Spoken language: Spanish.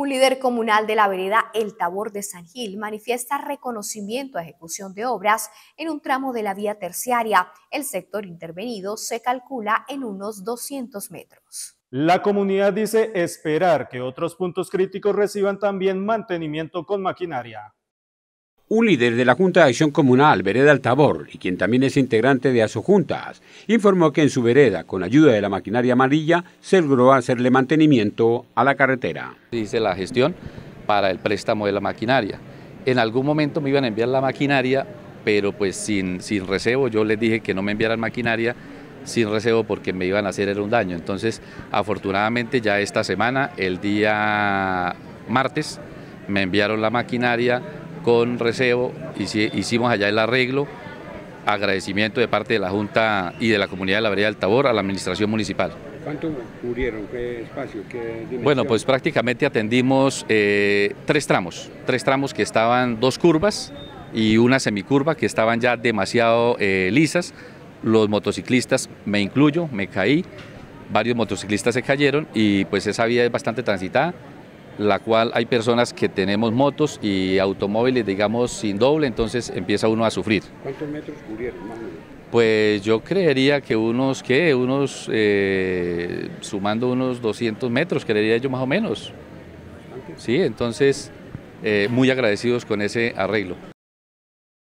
Un líder comunal de la vereda El Tabor de San Gil manifiesta reconocimiento a ejecución de obras en un tramo de la vía terciaria. El sector intervenido se calcula en unos 200 metros. La comunidad dice esperar que otros puntos críticos reciban también mantenimiento con maquinaria. Un líder de la Junta de Acción Comunal, Vereda Altabor, y quien también es integrante de Asojuntas, informó que en su vereda, con ayuda de la maquinaria amarilla, se logró hacerle mantenimiento a la carretera. Hice la gestión para el préstamo de la maquinaria. En algún momento me iban a enviar la maquinaria, pero pues sin, sin recebo, yo les dije que no me enviaran maquinaria sin recebo porque me iban a hacer un daño. Entonces, afortunadamente ya esta semana, el día martes, me enviaron la maquinaria, con recebo, hicimos allá el arreglo, agradecimiento de parte de la Junta y de la comunidad de la Vereda del Tabor a la administración municipal. ¿Cuánto cubrieron? ¿Qué espacio? bueno, pues prácticamente atendimos eh, tres tramos, tres tramos que estaban dos curvas y una semicurva que estaban ya demasiado eh, lisas. Los motociclistas, me incluyo, me caí, varios motociclistas se cayeron y pues esa vía es bastante transitada la cual hay personas que tenemos motos y automóviles, digamos, sin doble, entonces empieza uno a sufrir. ¿Cuántos metros cubrieron más Pues yo creería que unos, ¿qué? Unos, eh, sumando unos 200 metros, creería yo más o menos. Sí, entonces, eh, muy agradecidos con ese arreglo.